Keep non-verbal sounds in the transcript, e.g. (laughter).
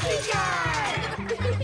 Happy (laughs) Time!